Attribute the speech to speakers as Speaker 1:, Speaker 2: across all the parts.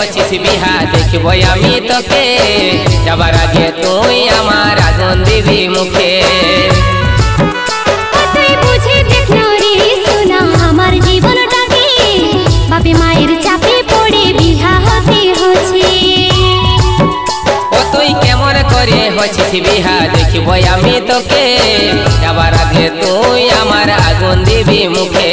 Speaker 1: পঁচিশ বিহা
Speaker 2: দেখব আমি তোকে। যাবার আগে তুই আমার আগুন দিবি মুখে।
Speaker 1: মায়ের চাপে পড়ে বিহা হতে তুই
Speaker 2: কেমন করে হচ্ছিস বিহা দেখিব আমি তোকে। যাবার আগে তুই আমার আগুন দিবি মুখে।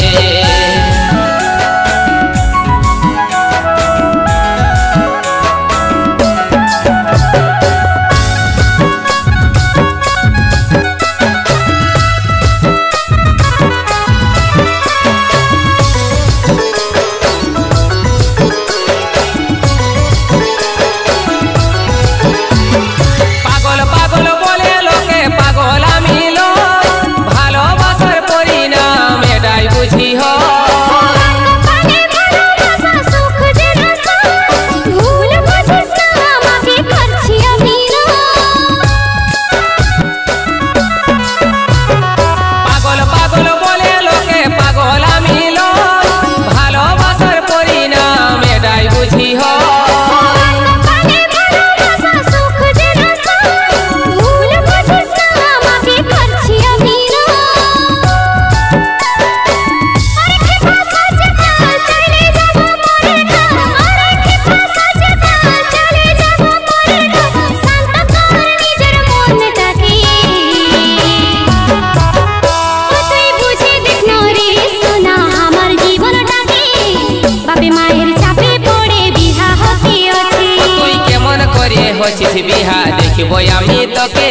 Speaker 1: করছিস বিহা
Speaker 2: দেখিব আমি তোকে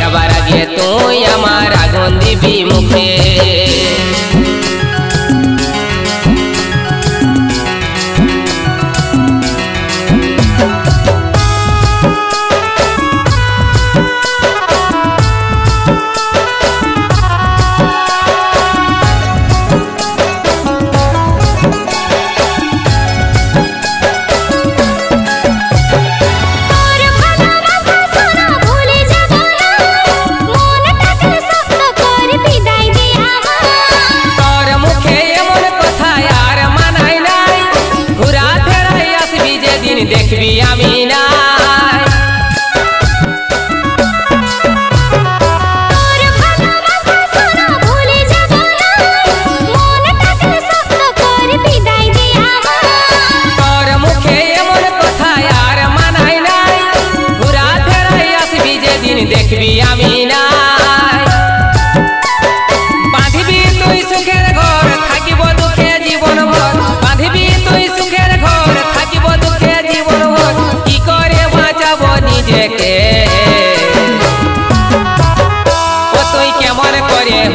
Speaker 2: যাবার আগে তুই আমার আগুন দিবি মুখে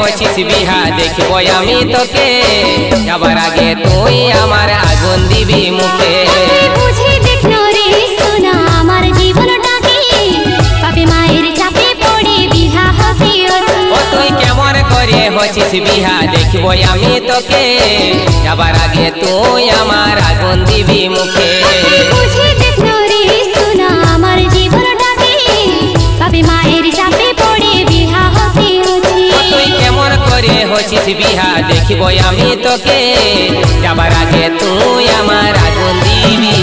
Speaker 2: হচ্ছিস বিহা দেখব আমি তোকে। যাবার আগে তুই আমার আগুন দিবি মুখে।
Speaker 1: বুঝে দেখ রে সোনা আমার জীবনটাকে। পাপে মায়ের চাপে বিহা
Speaker 2: দেখব আমি তোকে। যাবার আগে তুই আমার আগুন দিবি মুখে।
Speaker 1: বুঝে দেখ বিহা
Speaker 2: দেখিব আমি তোকে। যাবার আগে তুই আমার আগুন দিবি।